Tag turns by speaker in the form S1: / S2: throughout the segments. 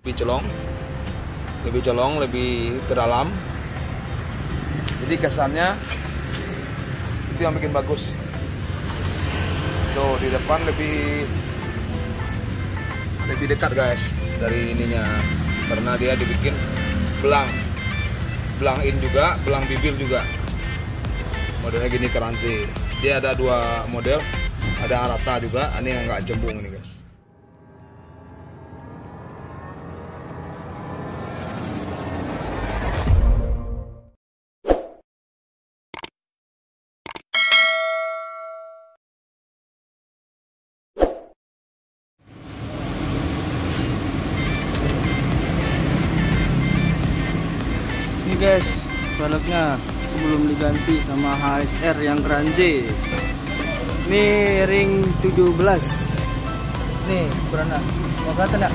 S1: lebih colong. Lebih colong lebih ke dalam jadi kesannya itu yang bikin bagus. Tuh di depan lebih lebih dekat guys dari ininya. Karena dia dibikin belang. Belang in juga belang bibir juga. Modelnya gini keransi. Dia ada dua model. Ada rata juga. Ini yang nggak cembung ini guys
S2: guys, velgnya sebelum diganti sama HSR yang Granze. Ini ring 17. Nih, berana. Mau kata enggak?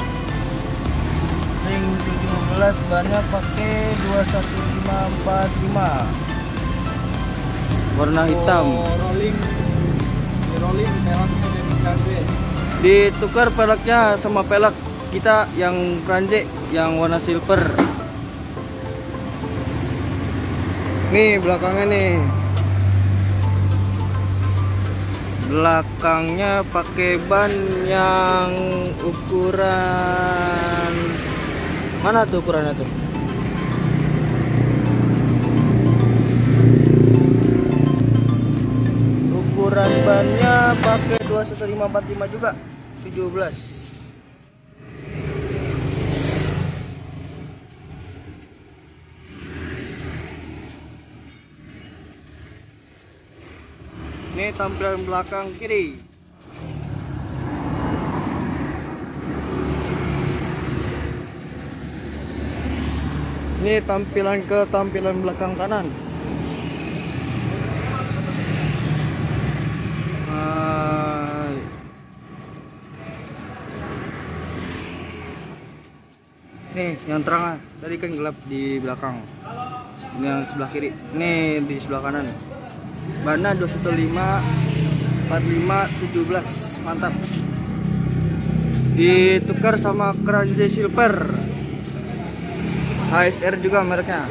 S2: Ring 17 bannya pakai 21545. Warna hitam.
S3: Oh, rolling rolling memang dari Granze.
S2: Ditukar peleknya sama pelek kita yang Granze yang warna silver. Nih belakangnya nih. Belakangnya pakai ban yang ukuran mana tuh ukurannya tuh? Ukuran bannya pakai 21545 juga 17. Ini tampilan belakang kiri. Ini tampilan ke tampilan belakang kanan. Nih, yang terang tadi kan gelap di belakang. Ini yang sebelah kiri. Nih di sebelah kanan. Bana 215 45 17 mantap. Ditukar sama Kranze Silver. HSR juga mereknya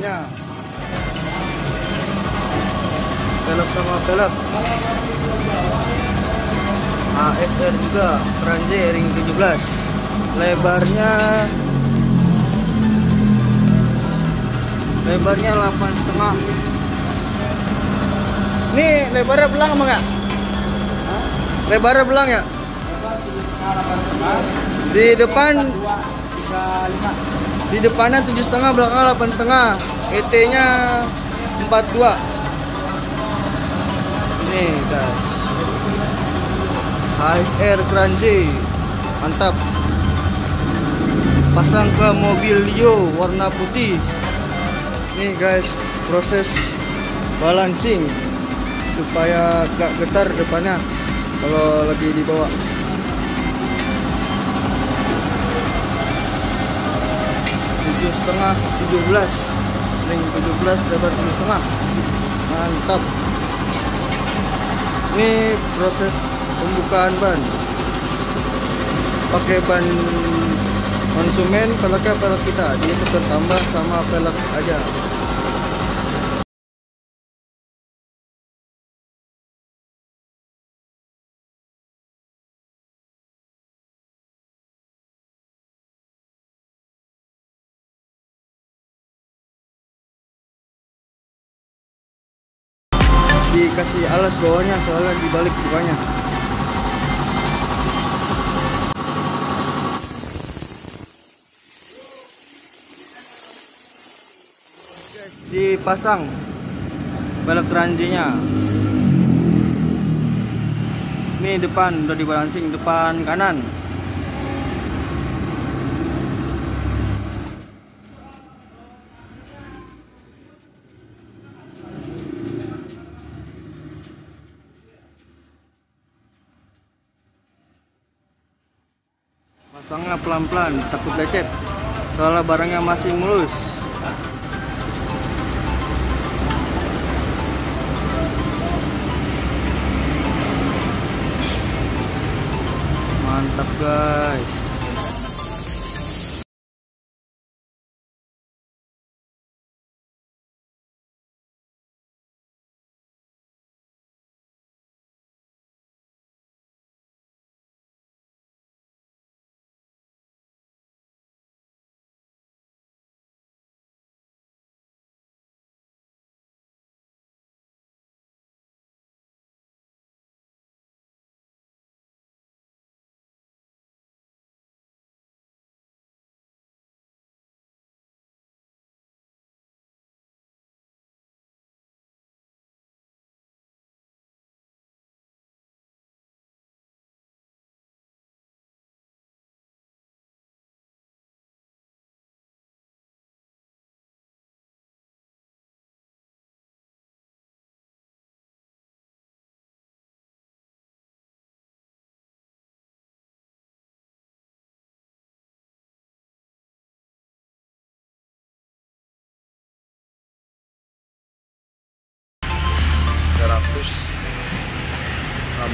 S2: Kranze-nya pelek sama pelek ASR juga Kranze ring 17 lebarnya. Lebarnya 8 setengah. Nih lebarnya belang apa enggak? lebarnya belang ya? di depan di depannya tujuh setengah belakang delapan setengah. ET nya 42 nih guys. HSR Kranze mantap. Pasang ke mobil Leo warna putih. Nih guys proses balancing supaya gak getar depannya kalau lagi dibawa tujuh setengah tujuh belas. Ring tujuh belas lebar tujuh setengah. Mantap. Ini proses pembukaan ban. Pakai ban konsumen peleknya pelek kita. Dia tukar tambah sama pelek aja dikasih alas bawahnya soalnya dibalik bukanya dipasang balok keranjinya ini depan udah dibalancing depan kanan pasangnya pelan-pelan takut lecet. Soalnya barangnya masih mulus. Mantap guys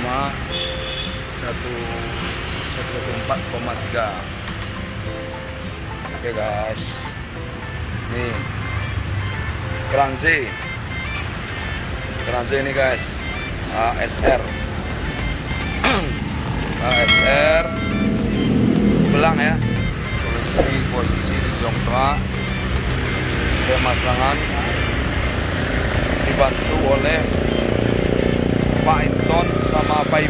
S1: sama satu satu empat koma tiga. Oke guys. Nih. Keran Z ini guys. ASR ASR belang ya. Posisi posisi di jongkrak pemasangan dibantu oleh Pak Inton sama Pak.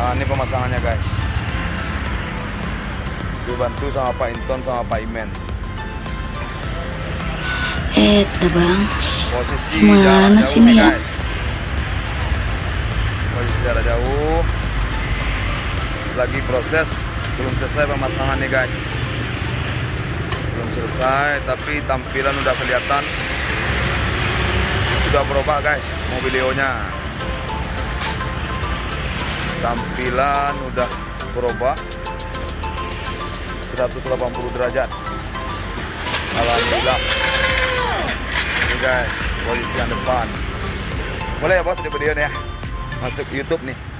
S1: Nah, ini pemasangannya guys. Dibantu sama Pak Inton sama Pak Imen.
S4: Eta bang,
S1: Posisi jarak
S4: sih
S1: nih,
S4: ya?
S1: guys. Posisi jarak jauh. Lagi proses, belum selesai pemasangan nih guys. Belum selesai, tapi tampilan udah kelihatan sudah berubah guys mobilionya. Tampilan udah berubah. 180 derajat. Alhamdulillah. Ini guys posisi yang depan. Boleh ya bos di video ya? Masuk YouTube nih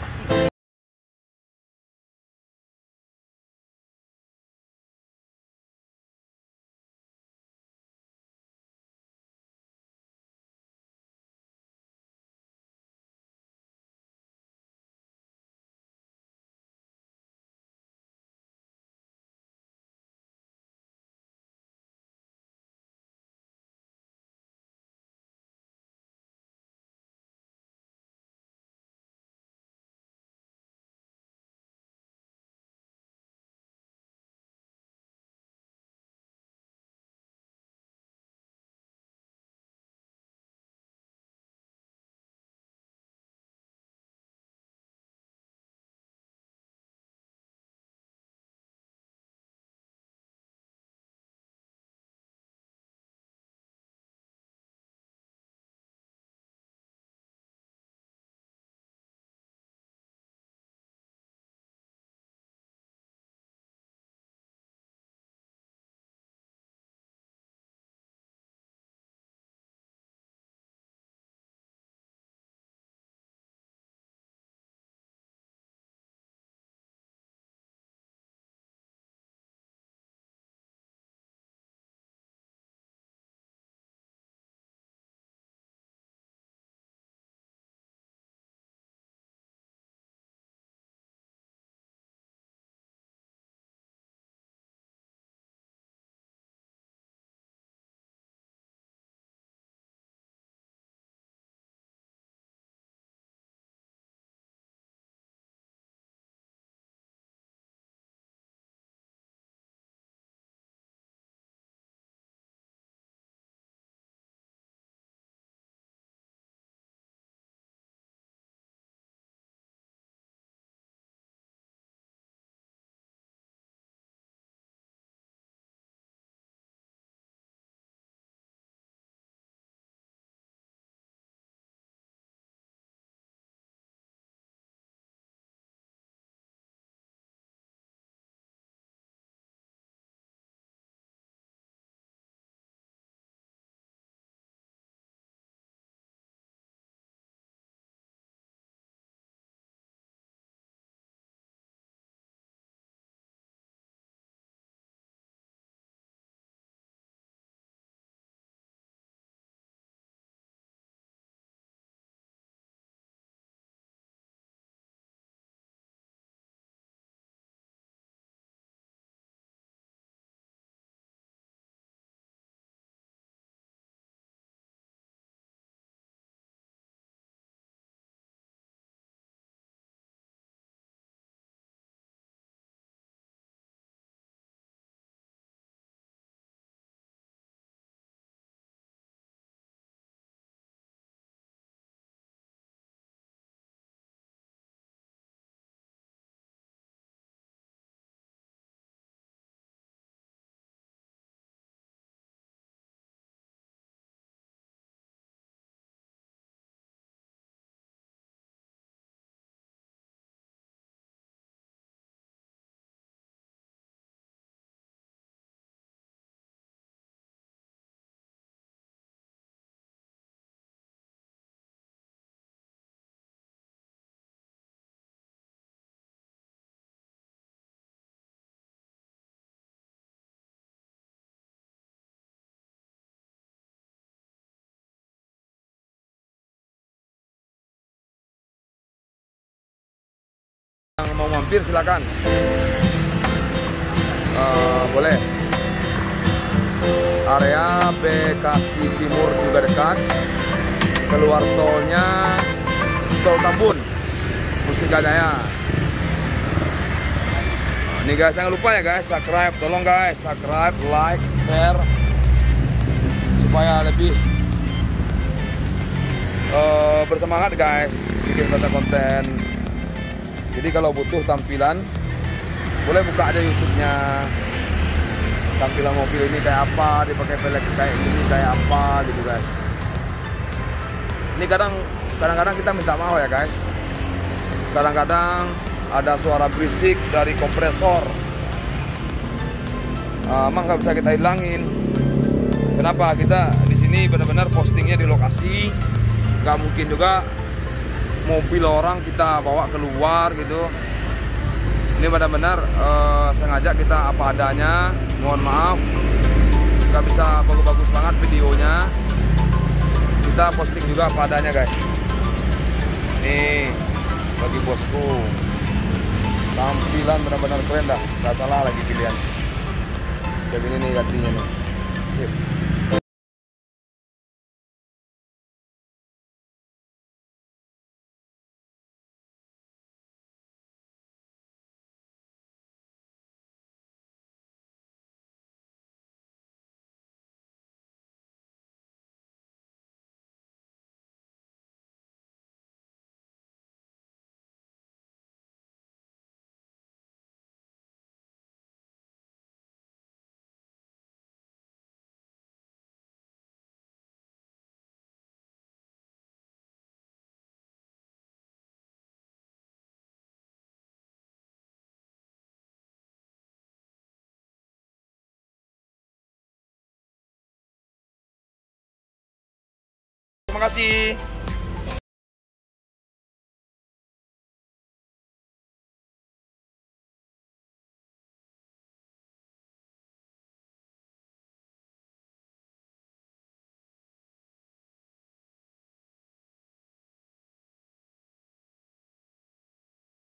S1: yang mau mampir silakan. Eh, boleh. Area Bekasi Timur juga dekat. Keluar tolnya tol Tambun. Mustika Jaya. Nah, ini guys jangan lupa ya guys subscribe. Tolong guys subscribe like share. Supaya lebih eh, bersemangat guys bikin konten-konten jadi kalau butuh tampilan boleh buka aja YouTube-nya. Tampilan mobil ini kayak apa dipakai velg kayak ini kayak apa gitu guys. Ini kadang kadang-kadang kita minta maaf ya guys. Kadang-kadang ada suara berisik dari kompresor. Ah, emang nggak bisa kita hilangin. Kenapa? Kita di sini benar-benar postingnya di lokasi. Nggak mungkin juga mobil orang kita bawa keluar gitu. Ini benar-benar eh, sengaja kita apa adanya. Mohon maaf. Nggak bisa bagus-bagus banget videonya. Kita posting juga apa adanya guys. Nih bagi bosku. Tampilan benar-benar keren dah. Nggak salah lagi pilihan. Kayak gini nih gantinya nih. Sip kasih